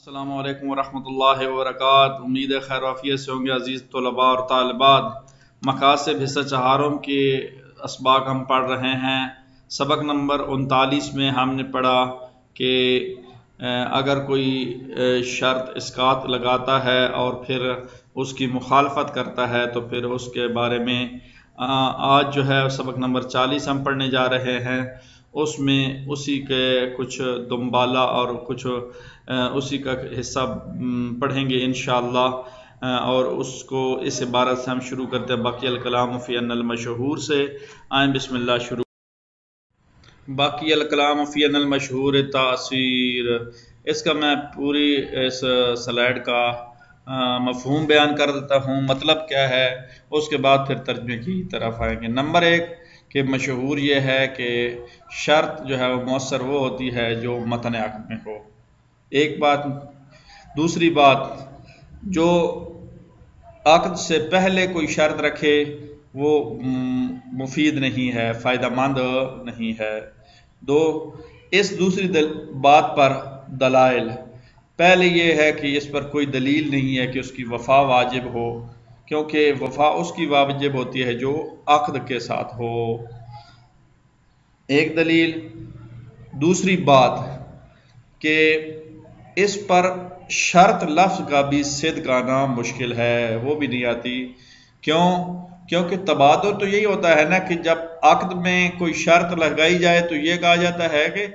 अल्लाम वरहमल वरक उम्मीद है खैर वाफियत से होंगे अज़ीज़ तलबा और तालबात मकासब हिस्सा चहारों के इसबाक हम पढ़ रहे हैं सबक नंबर उनतालीस में हमने पढ़ा कि अगर कोई शर्त इसकात लगाता है और फिर उसकी मुखालफत करता है तो फिर उसके बारे में आज जो है सबक नंबर चालीस हम पढ़ने जा रहे हैं। उसमें उसी के कुछ दुम्बाला और कुछ उसी का हिस्सा पढ़ेंगे इन और उसको इस इबारत से हम शुरू करते हैं। बाकी अलकलाम फ़ी मशहूर से। आए बिस्मिल्लाह शुरू। बाकी अलकलाम फ़ी मशहूर तासीर। इसका मैं पूरी इस स्लाइड का मफहूम बयान कर देता हूँ। मतलब क्या है? उसके बाद फिर तर्जमे की तरफ़ आएँगे। नंबर एक, कि मशहूर ये है कि शर्त जो है वो मौसर वो होती है जो मतन अक़ में हो। एक बात, दूसरी बात, जो अक़द से पहले कोई शर्त रखे, वो मुफीद नहीं है फ़ायदा मंद नहीं है। दो इस दूसरी दल, बात पर दलाइल। पहले ये है कि इस पर कोई दलील नहीं है कि उसकी वफा वाजिब हो क्योंकि वफा उसकी वाजिब होती है जो अकद के साथ हो। एक दलील दूसरी बात कि इस पर शर्त लफ्ज़ का भी सिद्ध गाना मुश्किल है वो भी नहीं आती। क्यों? क्योंकि तबादल तो यही होता है ना कि जब अकद में कोई शर्त लगाई जाए तो ये कहा जाता है कि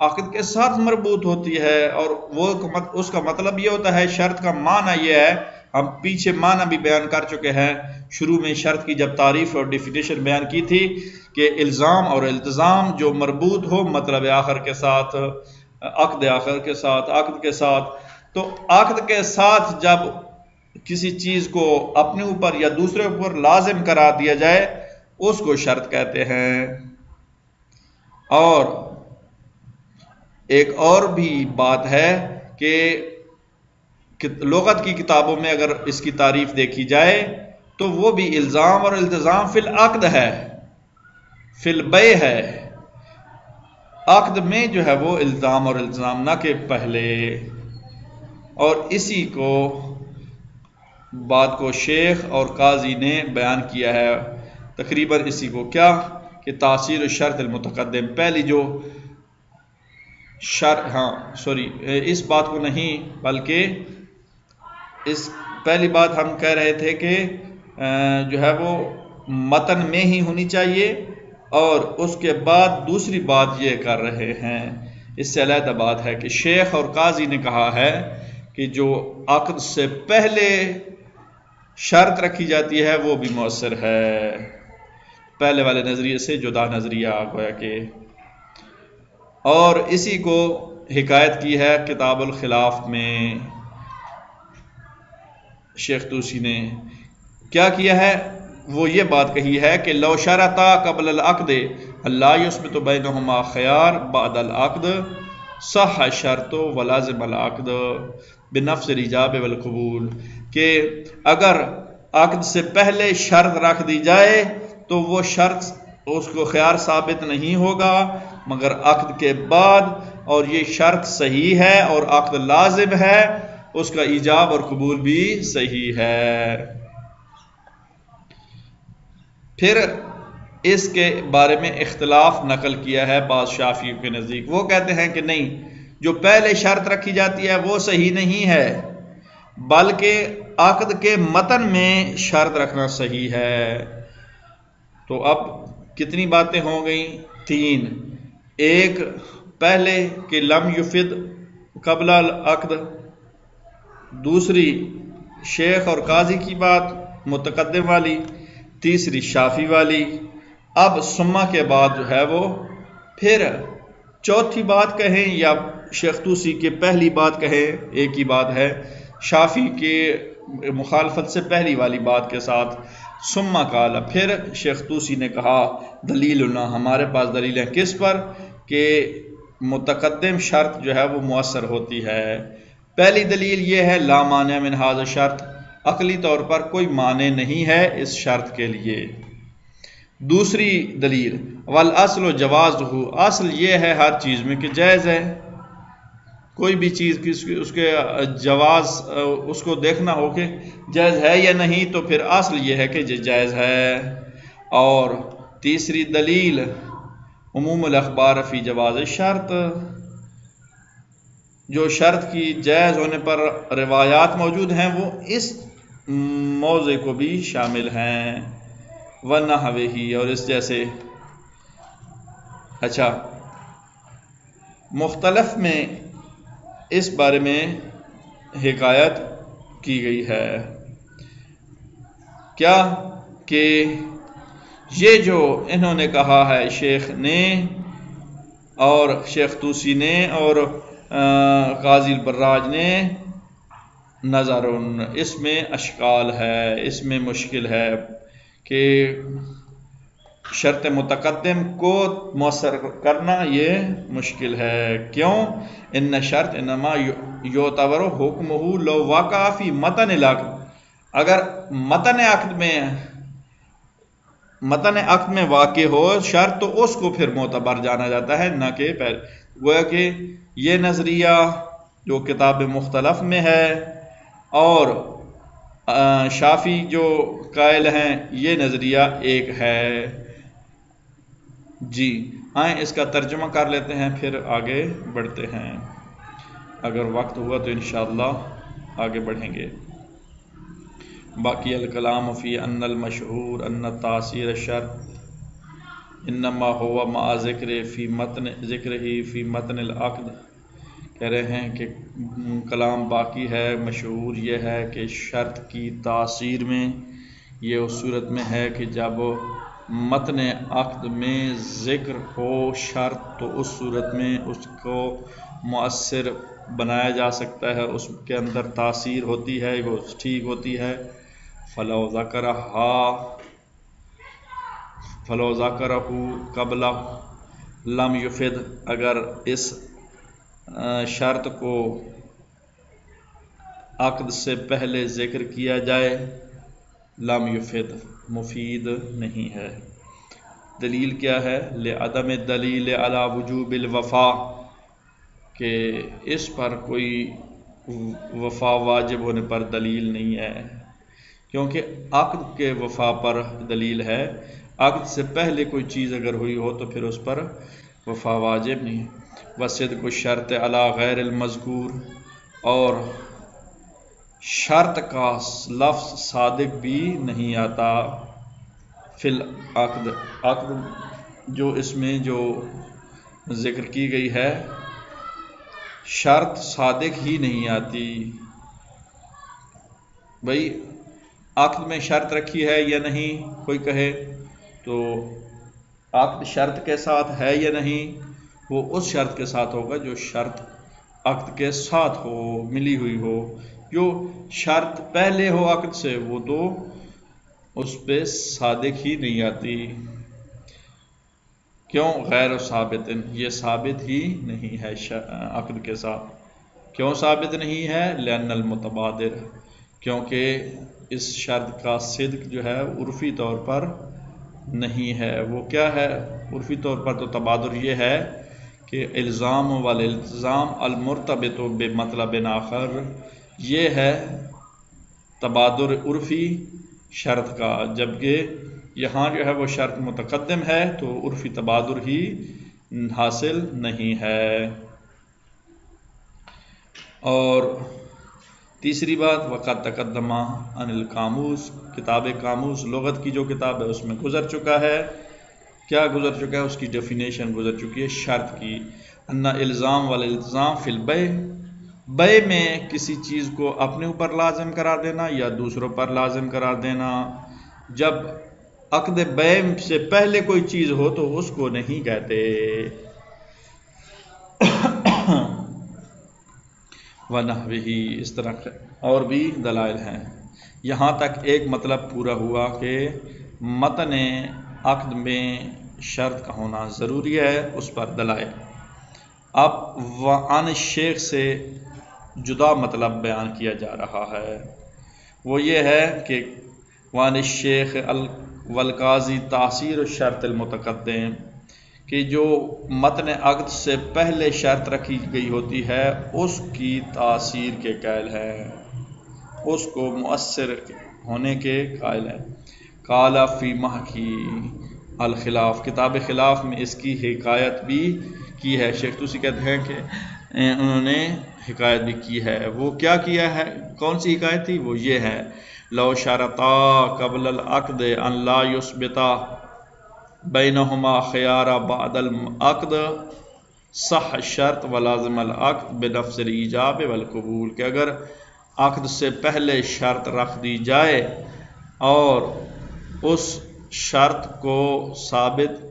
अकद के साथ मरबूत होती है और वो मत, उसका मतलब ये होता है शर्त का माना ये है हम पीछे माना भी बयान कर चुके हैं। शुरू में शर्त की जब तारीफ़ और डिफिनेशन बयान की थी कि इल्ज़ाम और इल्तज़ाम जो मरबूत हो मतलब आखिर के साथ अकद आखिर के साथ अकद के साथ तो अकद के साथ जब किसी चीज़ को अपने ऊपर या दूसरे ऊपर लाजिम करा दिया जाए, उसको शर्त कहते हैं। और एक और भी बात है कि लगत की किताबों में अगर इसकी तारीफ़ देखी जाए तो वो भी इल्ज़ाम और इल्तज़ाम फिल अकद है, फिल बे है। अकद में जो है वो इल्ज़ाम और इल्ज़ाम ना के पहले। और इसी को बात को शेख और काजी ने बयान किया है। तकरीबन इसी को क्या? कि तासीर शर्त पहली जो शर हाँ सॉरी, इस बात को नहीं, बल्कि इस, पहली बात हम कह रहे थे कि जो है वो मतन में ही होनी चाहिए और उसके बाद दूसरी बात ये कर रहे हैं। इससे अलहदा बात है कि शेख और काजी ने कहा है कि जो अकद से पहले शर्त रखी जाती है, वो भी मौसर है। पहले वाले नज़रिए से, जुदा नज़रिया गोया कि। और इसी को हिकायत की है किताबुल खिलाफ में। शेख तूसी ने क्या किया है? वो ये बात कही है कि लो शरता कबल अकद अल्लाह उसमें तो बैनमा ख्यार बादल अकद, सह शर्त वलाजम अकद। बिनफ्स रिजाब वलकबूल के अगर अकद से पहले शर्त रख दी जाए तो वो शर्त उसको ख्यार साबित नहीं होगा, मगर अकद के बाद, और ये शर्त सही है और अकद लाजिब है, उसका ईजाब और कबूल भी सही है। फिर इसके बारे में इख्तलाफ नकल किया है बादशाफियों के नज़दीक। वो कहते हैं कि नहीं जो पहले शर्त रखी जाती है, वो सही नहीं है। बल्कि अकद के मतन में शर्त रखना सही है। तो अब कितनी बातें हो गई? तीन। एक, पहले कि लम युफिद कबला अकद दूसरी, शेख और काजी की बात मुतकदम वाली। तीसरी, शाफी वाली। अब सुम्मा के बाद जो है वो, फिर चौथी बात कहें या शेख तूसी के पहली बात कहें, एक ही बात है, शाफी के मुखालफत से पहली वाली बात के साथ सुम्मा काला। फिर शेख तूसी ने कहा दलील ना, हमारे पास दलील है किस पर? कि मुतकदम शर्त जो है वो मौसर होती है। पहली दलील ये है, ला लामान मिनहाज शर्त, अकली तौर पर कोई माने नहीं है इस शर्त के लिए। दूसरी दलील, वल असल व जवाज हो असल ये है हर चीज़ में कि जायज़ है। कोई भी चीज़ की उसके जवाज उसको देखना हो कि जायज़ है या नहीं तो फिर असल ये है कि जायज़ है। और तीसरी दलील उमूम अखबार फ़ी जवाज़ शर्त। जो शर्त की जायज़ होने पर रिवायात मौजूद हैं, वो इस मौज़े को भी शामिल हैं। वन हवे ही, और इस जैसे अच्छा मुख्तलफ में इस बारे में हिकायत की गई है। क्या कि ये जो इन्होंने कहा है, शेख ने और शेख तूसी ने और गाजिल बर्राज ने, नज़र, इसमें अशकाल है, इसमें मुश्किल है कि शर्त मुतकदम को मौसर करना ये मुश्किल है। क्यों? इन शर्त इनमा योतवर हुक्म लो वाकाफ़ी मतन इलाक। अगर मतन अकद में, मतन अकद में वाक़ हो, शर्त तो उसको फिर मोतबर जाना जाता है, न कि पहले। गोया कि ये नज़रिया जो किताब मुख्तलफ में है और शाफी जो कायल हैं, ये नज़रिया एक है। जी आए इसका तर्जमा कर लेते हैं, फिर आगे बढ़ते हैं। अगर वक्त हुआ तो इन आगे बढ़ेंगे। बाकी अलकलाम फ़ी अनल मशहूर, अन्न तासीर शर इनमा हुआ मा ज़िक्र फ़ी मतन, ज़िक्र ही फ़ी मतन अक़द। कह रहे हैं कि कलाम बाकी है, मशहूर यह है कि शर्त की तासीर में, ये उस सूरत में है कि जब मतन अक़द में ज़िक्र हो शर्त तो उस सूरत में उसको मौसर बनाया जा सकता है। उसके अंदर तासीर होती है, वो ठीक होती है। फ़लो ज़कर हा फ़लो ज़कर कबला लम युफिद। अगर इस शर्त को अकद से पहले ज़िक्र किया जाए, लम युफिद। मुफीद नहीं है। दलील क्या है? ले अदम दलील अला वजूबिल वफ़ा, के इस पर कोई वफ़ा वाजिब होने पर दलील नहीं है। क्योंकि अकद के वफ़ा पर दलील है। अकद से पहले कोई चीज़ अगर हुई हो तो फिर उस पर वफ़ा वाजिब नहीं। है वसद को शर्त अला गैर मजकूर और शर्त का लफ्ज़ सादिक भी नहीं आता। फिल अकद अकद जो इसमें जो ज़िक्र की गई है, शर्त सादिक ही नहीं आती। भाई, अकद में शर्त रखी है या नहीं, कोई कहे तो अकद शर्त के साथ है या नहीं, वो उस शर्त के साथ होगा जो शर्त अकद के साथ हो, मिली हुई हो। जो शर्त पहले हो अकद से, वो तो उस पर सादिक ही नहीं आती। क्यों? गैर साबित ये साबित ही नहीं है अकद के साथ। क्यों साबित नहीं है? लैनल मुतबादर, क्योंकि इस शर्त का सिद्क जो है, उर्फी तौर पर नहीं है। वो क्या है? उर्फी तौर पर तो तबादर ये है कि इल्ज़ाम वाल इल्ज़ाम अलमरतब तो बेमतलब नाखर ये है तबादर उर्फ़ी शर्त का। जबकि यहाँ जो है वो शर्त मुतकदम है तो उर्फ़ी तबादर ही हासिल नहीं है। और तीसरी बात वक़्त तकदमा अनिल कामूस, किताब कामूस, लगत की जो किताब है उसमें गुजर चुका है। क्या गुजर चुका है? उसकी डेफिनेशन गुजर चुकी है शर्त की। अन्ना इल्ज़ाम वाल इल्ज़ाम फिल बे में किसी चीज़ को अपने ऊपर लाजम करा देना या दूसरों पर लाजम करा देना। जब अकद बे से पहले कोई चीज़ हो तो उसको नहीं कहते। वह वही इस तरह और भी दलाइल हैं। यहाँ तक एक मतलब पूरा हुआ कि मतन अकद में शर्त का होना ज़रूरी है, उस पर दलाए अब वान शेख से जुदा मतलब बयान किया जा रहा है। वो ये है कि वान शेख अल वलकाजी तासीर शर्तमतकदम कि जो मतन अकद से पहले शर्त रखी गई होती है, उसकी तासीर के कायल है। उसको मुसर होने के कायल है। काला फ़ी माह की अलखिलाफ़ किताब खिलाफ में इसकी हिकायत भी की है। शेख, तुसी कहते हैं कि उन्होंने हिकायत भी की है। वो क्या किया है? कौन सी हिकायत थी? वो ये है, लो शरता कबल अकद अल्ला युस्बिता ख़यारा बादल अकद, सह शर्त वलाजमल अकद बेनफसर ईजाब वलकबूल के अगर अकद से पहले शर्त रख दी जाए और उस शर्त को साबित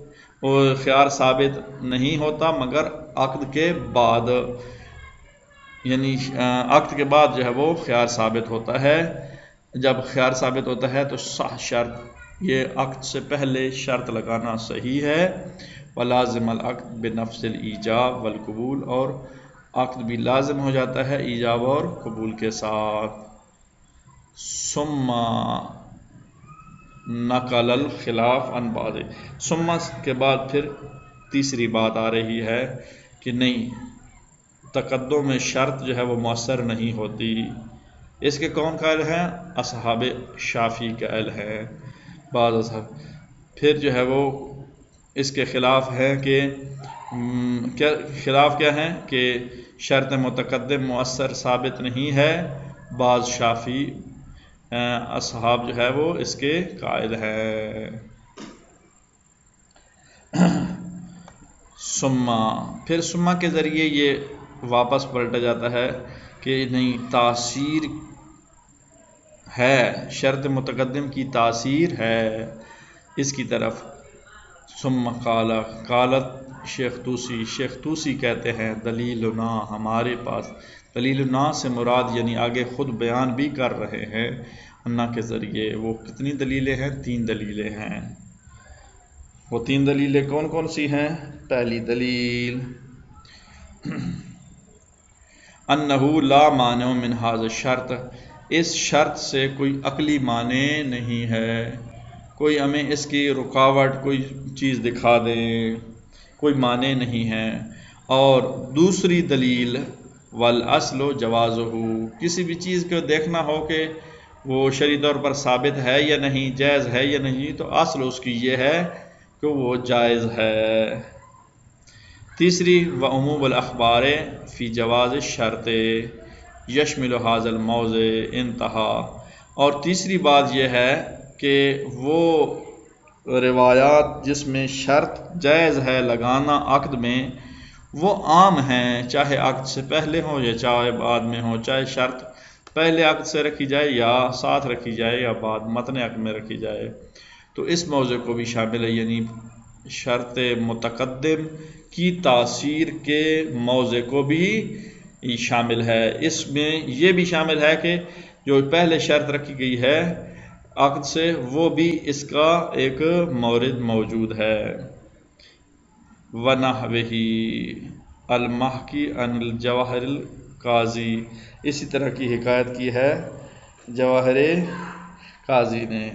ख्यार साबित नहीं होता, मगर अकद के बाद यानी अकद के बाद जो है वो ख्यार साबित होता है। जब ख्यार साबित होता है तो सह शर्त, ये अक्त से पहले शर्त लगाना सही है। वलाजमल अक्त बेनफसिल ईजाब वलकबूल और अक्त भी लाजम हो जाता है ईजाब और कबूल के साथ। सुम्मा नकल खिलाफ अनबाद सुम्मा के बाद फिर तीसरी बात आ रही है कि नहीं तकदों में शर्त जो है वो मौसर नहीं होती। इसके कौन कायल हैं? असहाब शाफी कायल हैं। बाद साहब फिर जो है वो इसके ख़िलाफ़ है कि क्या, ख़िलाफ़ क्या है? कि शर्त मतकदम मौसर साबित नहीं है। बाज़ शाफ़ी असहाब जो है वो इसके कायल है। सुम्मा, फिर सुम्मा के ज़रिए ये वापस पलटा जाता है कि नहीं, तासीर है, शर्त मुतकदम की तासीर है। इसकी तरफ़ सुम काला, कालत शेख तूसी शेख तूसी कहते हैं, दलील ना, हमारे पास, दलील ना से मुराद, यानी आगे ख़ुद बयान भी कर रहे हैं, अन्ना के ज़रिए। वो कितनी दलीलें हैं? तीन दलीलें हैं। वो तीन दलीलें कौन कौन सी हैं? पहली दलील अन्नहू ला मानो मिनहाज शर्त। इस शर्त से कोई अकली माने नहीं है। कोई हमें इसकी रुकावट, कोई चीज़ दिखा दे, कोई माने नहीं है। और दूसरी दलील, वल असलो जवाज़ हो किसी भी चीज़ को देखना हो कि वो शरी तौर पर साबित है या नहीं, जायज़ है या नहीं तो असल उसकी ये है कि वो जायज़ है। तीसरी, व अमूब अखबार फ़ी जवाज़ शर्त यशमिल हाजल मौज इंतहा। और तीसरी बात यह है कि वो रिवायात जिसमें शर्त जायज़ है लगाना अकद में, वो आम हैं, चाहे अकद से पहले हो या चाहे बाद में हो, चाहे शर्त पहले अकद से रखी जाए या साथ रखी जाए या बाद मतन अकद में रखी जाए। तो इस मौजे को भी शामिल है, यानी शर्त मतकदम की तासीर के मौजे को भी शामिल है। इसमें यह भी शामिल है कि जो पहले शर्त रखी गई है, अकद से वो भी इसका एक मौरद मौजूद है। वना वही अलमाह की अनिल जवाहर काजी, इसी तरह की हिकायत की है जवाहर काजी ने।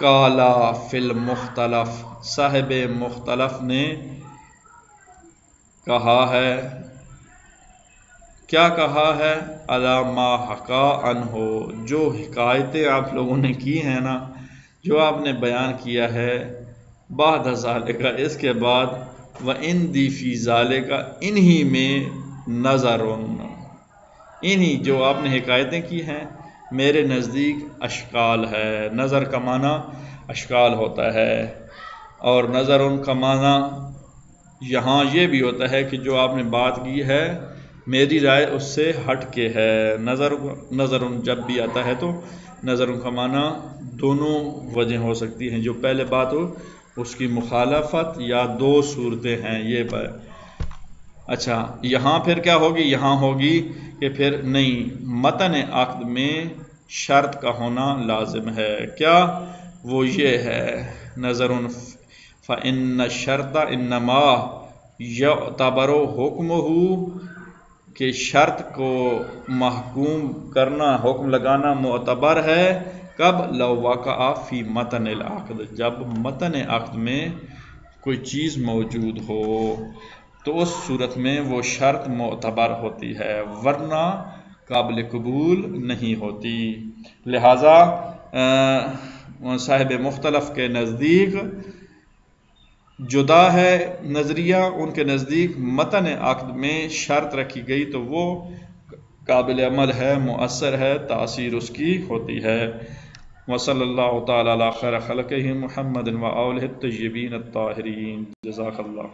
काला फिल मुख्तलफ, साहिब मुख्तलफ ने कहा है। क्या कहा है? अलामा हका अन हो जो हिकायतें आप लोगों ने की हैं ना, जो आपने बयान किया है, बाद हजाले का इसके बाद व इन दीफी ज़ाले का इन्हीं में नज़र इन्हीं जो आपने हिकायतें की हैं मेरे नज़दीक अशकाल है। नज़र का माना अशकाल होता है और नज़र उन का माना यहाँ ये भी होता है कि जो आपने बात की है, मेरी राय उससे हट के है। नज़र नज़र उन जब भी आता है तो नज़र का माना दोनों वजह हो सकती हैं। जो पहले बात हो, उसकी मुखालफत या दो सूरतें हैं, ये पर अच्छा यहाँ फिर क्या होगी? यहाँ होगी कि फिर नहीं, मतन अक़द में शर्त का होना लाजिम है। क्या? वो ये है नज़र फ़िन शर्ता इनमा यबरो हुक्म हो कि शर्त को महकूम करना, हुक्म लगाना मोतबर है। कब? लवाका फ़ी मतन अक़द जब मतन अक़द में कोई चीज़ मौजूद हो। तो उस सूरत में वो शर्त मोतबर होती है, वरना काबिल कबूल नहीं होती। लिहाजा साहिब मुख्तलफ के नज़दीक जुदा है नज़रिया, उनके नज़दीक मतन अक़द में शर्त रखी गई तो वो काबिल अमल है मौसर है, तासीर उसकी होती है। वसल तैर खलक महमद व तयबीन ताहरीन जजाकल्ला